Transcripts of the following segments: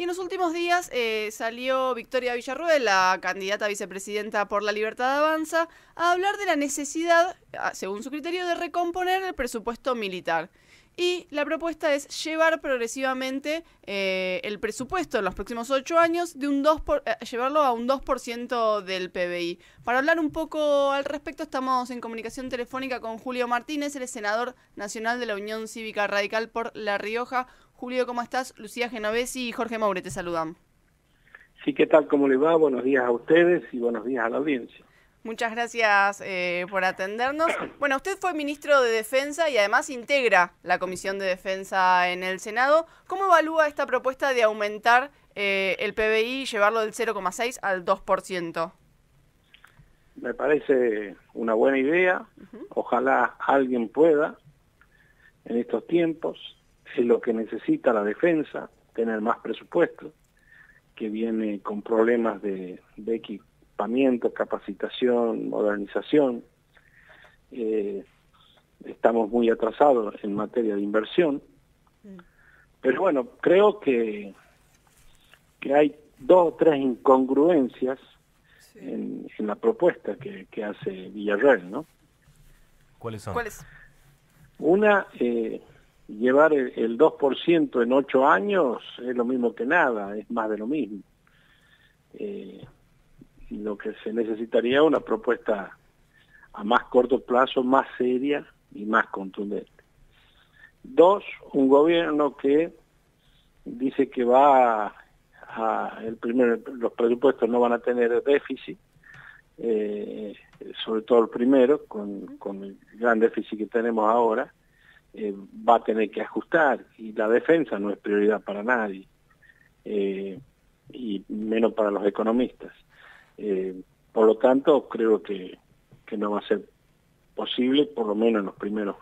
Y en los últimos días eh, salió Victoria Villarruel, la candidata a vicepresidenta por la Libertad Avanza, a hablar de la necesidad, según su criterio, de recomponer el presupuesto militar. Y la propuesta es llevar progresivamente eh, el presupuesto en los próximos ocho años de un 2 por, eh, llevarlo a un 2% del PBI. Para hablar un poco al respecto, estamos en comunicación telefónica con Julio Martínez, el senador nacional de la Unión Cívica Radical por La Rioja. Julio, ¿cómo estás? Lucía Genovesi y Jorge Maure te saludan. Sí, ¿qué tal? ¿Cómo le va? Buenos días a ustedes y buenos días a la audiencia. Muchas gracias eh, por atendernos. Bueno, usted fue ministro de Defensa y además integra la Comisión de Defensa en el Senado. ¿Cómo evalúa esta propuesta de aumentar eh, el PBI y llevarlo del 0,6 al 2%? Me parece una buena idea. Ojalá alguien pueda en estos tiempos. Es lo que necesita la defensa, tener más presupuesto, que viene con problemas de, de equipo capacitación, modernización. Eh, estamos muy atrasados en materia de inversión. Pero bueno, creo que, que hay dos o tres incongruencias en, la propuesta que, hace Villarreal, ¿no? ¿Cuáles son? Una, eh, llevar el, el 2% en ocho años es lo mismo que nada, es más de lo mismo. Eh, lo que se necesitaría una propuesta a más corto plazo, más seria y más contundente. Dos, un gobierno que dice que va a, el primer, los presupuestos no van a tener déficit, eh, sobre todo el primero, con, el gran déficit que tenemos ahora, eh, va a tener que ajustar y la defensa no es prioridad para nadie, eh, y menos para los economistas. Eh, por lo tanto, creo que, que, no va a ser posible, por lo menos en los primeros,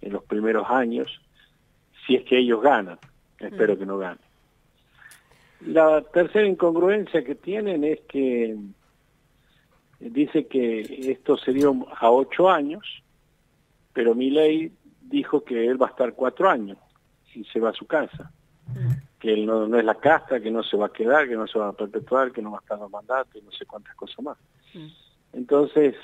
en los primeros años, si es que ellos ganan. Espero mm. que no ganen. La tercera incongruencia que tienen es que dice que esto sería a ocho años, pero mi ley dijo que él va a estar cuatro años y se va a su casa. Mm que él no, no, es la casta, que no se va a quedar, que no se va a perpetuar, que no va a estar en mandato y no sé cuántas cosas más. Mm. Entonces,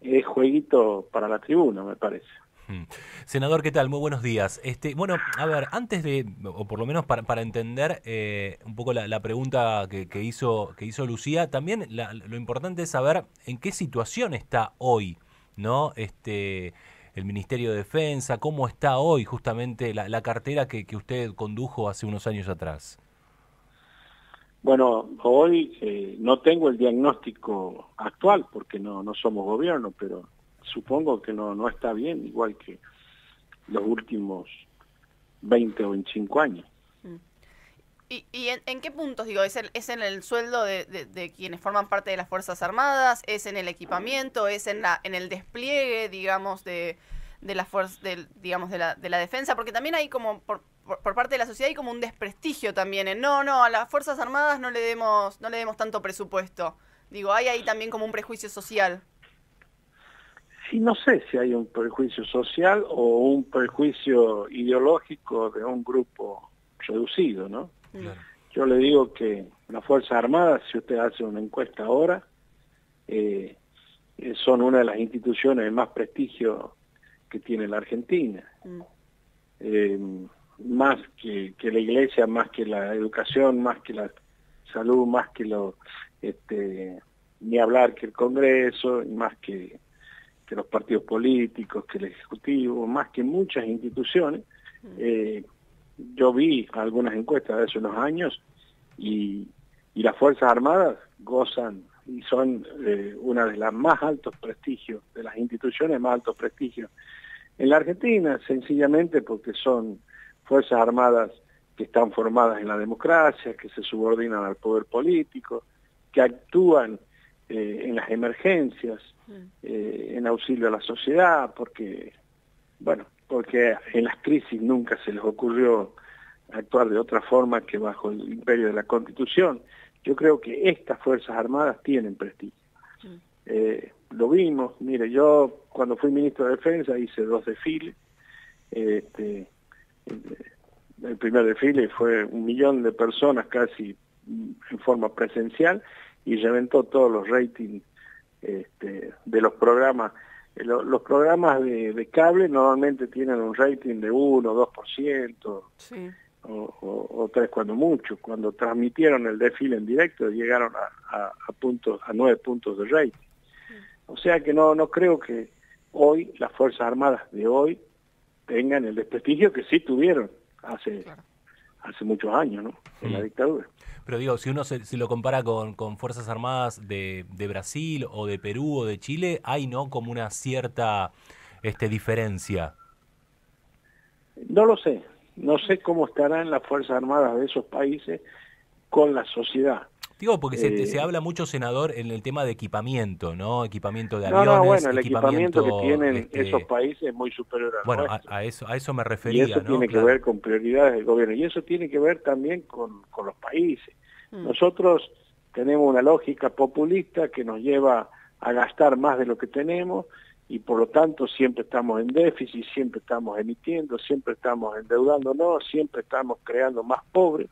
es jueguito para la tribuna, me parece. Mm. Senador, ¿qué tal? Muy buenos días. Este, bueno, a ver, antes de, o por lo menos para, para entender eh, un poco la, pregunta que, que, hizo, que hizo Lucía, también lo importante es saber en qué situación está hoy, ¿no? Este, el Ministerio de Defensa, cómo está hoy justamente la, cartera que, usted condujo hace unos años atrás. Bueno, hoy eh, no tengo el diagnóstico actual porque no, no somos gobierno, pero supongo que no, no está bien, igual que los últimos 20 o 25 años. ¿Y, y en, qué puntos? Digo, ¿es, ¿Es en el sueldo de, de, quienes forman parte de las Fuerzas Armadas? ¿Es en el equipamiento? ¿Es en, la, en el despliegue, digamos, de, de la fuerza, del, digamos, de la, de la defensa? Porque también hay como, por, por, parte de la sociedad, hay como un desprestigio también en, no, no, a las Fuerzas Armadas no le demos, no le demos tanto presupuesto. Digo, hay ahí también como un prejuicio social. Sí, no sé si hay un prejuicio social o un prejuicio ideológico de un grupo reducido, ¿no? Yo le digo que las Fuerzas Armadas, si usted hace una encuesta ahora, eh, eh, son una de las instituciones de más prestigio que tiene la Argentina. Mm. Eh, más que, la iglesia, más que la educación, más que la salud, más que lo, este, ni hablar que el Congreso, más que, que los partidos políticos, que el Ejecutivo, más que muchas instituciones. Mm yo vi algunas encuestas de hace unos años y, las Fuerzas Armadas gozan y son eh, una de las más altos prestigios, de las instituciones más altos prestigios en la Argentina, sencillamente porque son Fuerzas Armadas que están formadas en la democracia, que se subordinan al poder político, que actúan eh, en las emergencias, mm. eh, en auxilio a la sociedad, porque, bueno, porque en las crisis nunca se les ocurrió actuar de otra forma que bajo el imperio de la Constitución. Yo creo que estas Fuerzas Armadas tienen prestigio. Eh, lo vimos, mire, yo cuando fui ministro de Defensa hice dos desfiles, este, el primer desfile fue un millón de personas casi en forma presencial y reventó todos los ratings este, de los programas. Eh, los, programas de, cable normalmente tienen un rating de 1, 2%, sí. o, o, 3 cuando mucho. Cuando transmitieron el desfile en directo llegaron a, puntos, a 9 puntos de rating. O sea que no, no creo que hoy las Fuerzas Armadas de hoy tengan el desprestigio que sí tuvieron hace, hace muchos años, ¿no? En la dictadura. Pero digo, si uno se, si lo compara con, con Fuerzas Armadas de, de, Brasil o de Perú o de Chile, hay, ¿no? Como una cierta este, diferencia. No lo sé. No sé cómo estarán las Fuerzas Armadas de esos países con la sociedad. Digo, porque se, se, eh, habla mucho, senador, en el tema de equipamiento, ¿no? Equipamiento de aviones. No, no, bueno, el equipamiento, que tienen este, esos países es muy superior al Bueno, a, eso, a eso me refería, Y eso tiene que ver con prioridades del gobierno. Y eso tiene que ver también con, con los países. Mm. Nosotros tenemos una lógica populista que nos lleva a gastar más de lo que tenemos y por lo tanto siempre estamos en déficit, siempre estamos emitiendo, siempre estamos endeudándonos, siempre estamos creando más pobres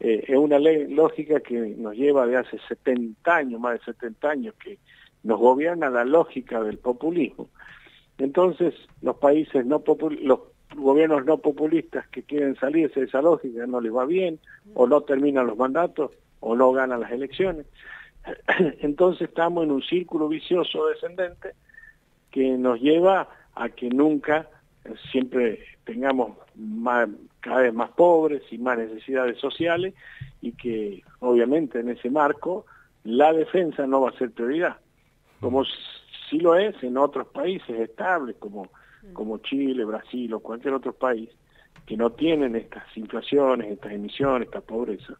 eh, es una ley lógica que nos lleva de hace 70 años, más de 70 años, que nos gobierna la lógica del populismo. Entonces, los países no los gobiernos no populistas que quieren salirse de esa lógica no les va bien, o no terminan los mandatos, o no ganan las elecciones. Entonces estamos en un círculo vicioso descendente que nos lleva a que nunca siempre tengamos más, cada vez más pobres y más necesidades sociales y que obviamente en ese marco la defensa no va a ser prioridad, como sí lo es en otros países estables como, como Chile, Brasil o cualquier otro país que no tienen estas inflaciones, estas emisiones, esta pobreza,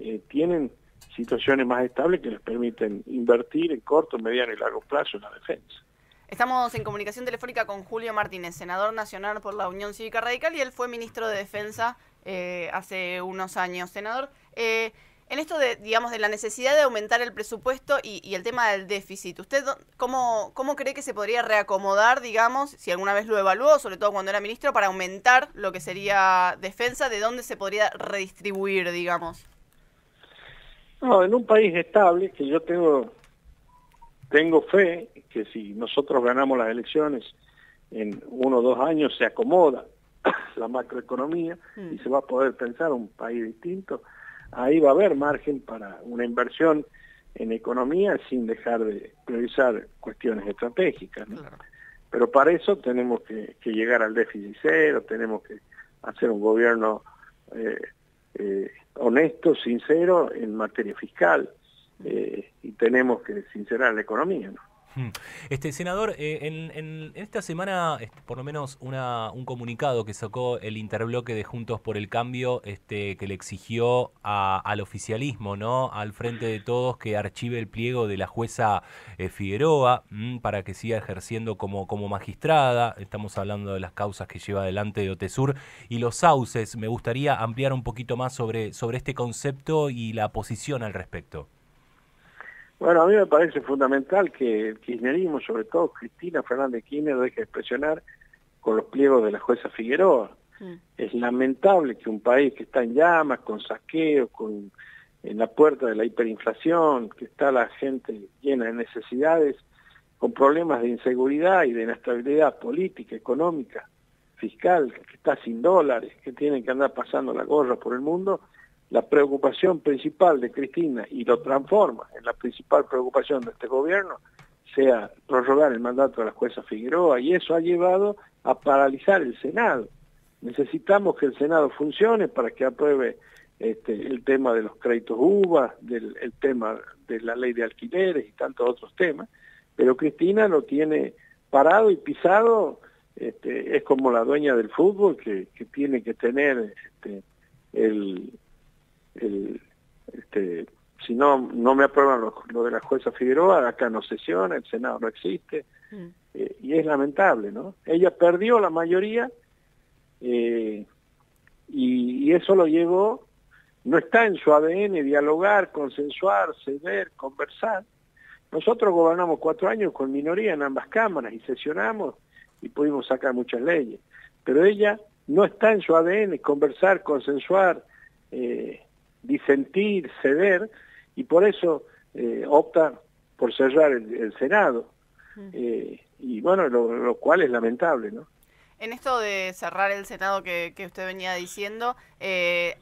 eh, tienen situaciones más estables que les permiten invertir en corto, mediano y largo plazo en la defensa. Estamos en comunicación telefónica con Julio Martínez, senador nacional por la Unión Cívica Radical y él fue ministro de Defensa eh, hace unos años. Senador, eh, en esto de, digamos, de la necesidad de aumentar el presupuesto y, el tema del déficit, ¿usted cómo, cómo cree que se podría reacomodar, digamos, si alguna vez lo evaluó, sobre todo cuando era ministro, para aumentar lo que sería defensa? ¿De dónde se podría redistribuir, digamos? No, en un país estable, que yo tengo tengo fe que si nosotros ganamos las elecciones en uno o dos años se acomoda la macroeconomía y mm. se va a poder pensar un país distinto, ahí va a haber margen para una inversión en economía sin dejar de priorizar cuestiones estratégicas. Pero para eso tenemos que, llegar al déficit cero, tenemos que hacer un gobierno eh, eh, honesto, sincero en materia fiscal. Eh, y tenemos que sincerar la economía. ¿no? Hmm. Este senador, eh, en, esta semana, por lo menos una, un comunicado que sacó el interbloque de Juntos por el Cambio, este, que le exigió al oficialismo, ¿no? Al frente de todos que archive el pliego de la jueza eh, Figueroa mm, para que siga ejerciendo como, como magistrada. Estamos hablando de las causas que lleva adelante de Otesur y los sauces. Me gustaría ampliar un poquito más sobre, sobre este concepto y la posición al respecto. Bueno, a mí me parece fundamental que el kirchnerismo, sobre todo Cristina Fernández Kirchner, deje de presionar con los pliegos de la jueza Figueroa. Mm. Es lamentable que un país que está en llamas, con saqueo, con en la puerta de la hiperinflación, que está la gente llena de necesidades, con problemas de inseguridad y de inestabilidad política, económica, fiscal, que está sin dólares, que tiene que andar pasando la gorra por el mundo, la preocupación principal de Cristina y lo transforma en la principal preocupación de este gobierno sea prorrogar el mandato de la jueza Figueroa y eso ha llevado a paralizar el Senado. Necesitamos que el Senado funcione para que apruebe este, el tema de los créditos UVA, del, el tema de la ley de alquileres y tantos otros temas, pero Cristina lo tiene parado y pisado, este, es como la dueña del fútbol que, que tiene que tener este, el, el, este, si no no me aprueban lo, de la jueza Figueroa, acá no sesiona, el Senado no existe, mm. eh, y es lamentable, ¿no? Ella perdió la mayoría eh, y, eso lo llevó, no está en su ADN dialogar, consensuar, ceder, conversar. Nosotros gobernamos cuatro años con minoría en ambas cámaras y sesionamos y pudimos sacar muchas leyes, pero ella no está en su ADN conversar, consensuar, eh, disentir, ceder, y por eso eh, opta por cerrar el, Senado. Eh, y bueno, lo, cual es lamentable, ¿no? En esto de cerrar el Senado que, usted venía diciendo,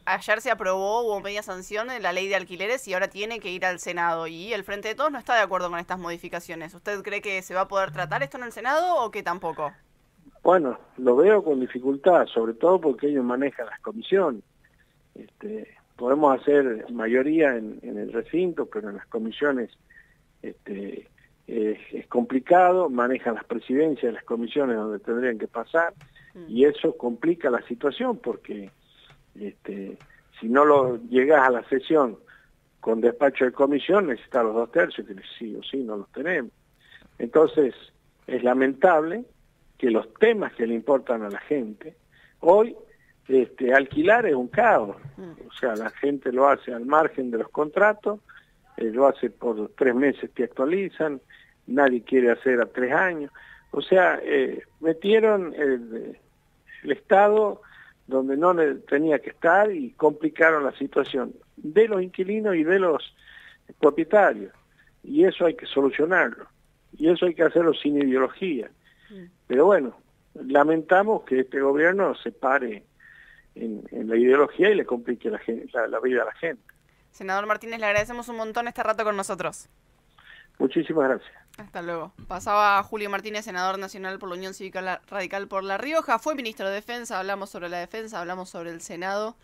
ayer se aprobó, hubo media sanción en la ley de alquileres y ahora tiene que ir al Senado. Y el Frente de Todos no está de acuerdo con estas modificaciones. ¿Usted cree que se va a poder tratar esto en el Senado o que tampoco? Bueno, lo veo con dificultad, sobre todo porque ellos manejan las comisiones. Este, podemos hacer mayoría en, el recinto, pero en las comisiones este, es, complicado, manejan las presidencias de las comisiones donde tendrían que pasar, mm. y eso complica la situación porque este, si no lo llegas a la sesión con despacho de comisión, necesitas los dos tercios, que sí o sí no los tenemos. Entonces, es lamentable que los temas que le importan a la gente, hoy este, alquilar es un caos, o sea, la gente lo hace al margen de los contratos, eh, lo hace por tres meses que actualizan, nadie quiere hacer a tres años, o sea, eh, metieron el, Estado donde no tenía que estar y complicaron la situación de los inquilinos y de los propietarios, y eso hay que solucionarlo, y eso hay que hacerlo sin ideología. Pero bueno, lamentamos que este gobierno se pare en, la ideología y le complique la, la, vida a la gente. Senador Martínez, le agradecemos un montón este rato con nosotros. Muchísimas gracias. Hasta luego. Pasaba Julio Martínez, senador nacional por la Unión Cívica Radical por La Rioja. Fue ministro de Defensa, hablamos sobre la defensa, hablamos sobre el Senado.